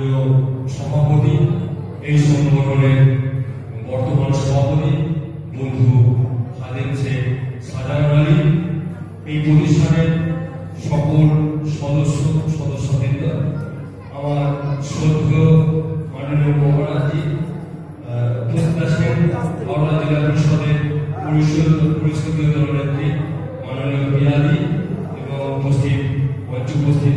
মাননীয় সভাপতি, এই সংগঠনের বর্তমান সভাপতি বন্ধু খালেদ শেখ সাজান আলী। এই প্রতিষ্ঠানের সকল সদস্য, সদস্যবৃন্দ, আমার শ্রদ্ধেয় মাননীয় মহারাজজি উপস্থিত আছেন হাওড়া জেলা পরিষদের পরিষদ, পরিষদীয় দলনেত্রী মাননীয় বিহারি এবং উপস্থিত, মঞ্চে উপস্থিত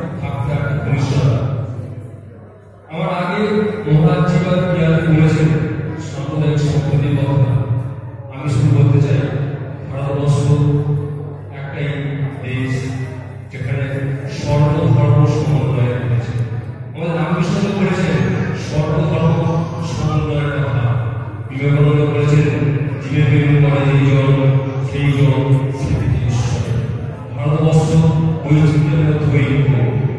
আমার আগে মহারাজ জীবন সাম্প্রদায়িক সম্পত্তির কথা আমি শুধু বলতে চাই, ভারতবর্ষ একটাই দেশ যেখানে সর্ব ধর্ম সমন্বয় রয়েছে। আমাদের রামকৃষ্ণ বলেছেন সর্বধর্ম সমন্বয়ের কথা। বিবেকানন্দ বলেছেন জীবের প্রেম করে এই জন সেই স্মৃতি ঈশ্বর ভারতবর্ষ বৈচিত্র্যের মধ্যে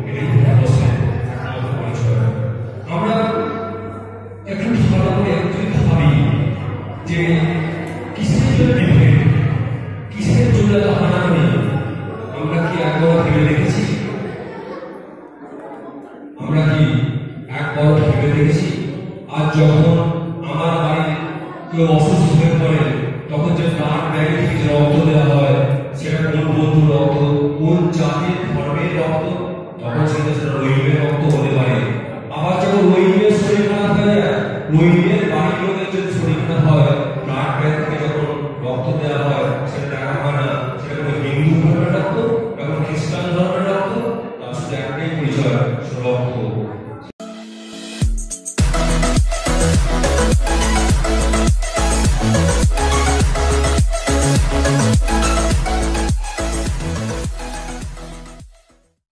যে কিসের জন্য বিভেদ কিসের জন্য এত হানাহানি আমরা কি একবার ভেবে দেখেছি? আমরা কি একবার ভেবে দেখেছি? আর যখন আমার বাড়ি কেউ অসুস্থ হয়ে পড়ে, তখন যে প্রাণ ব্যাগে থেকে return to Lord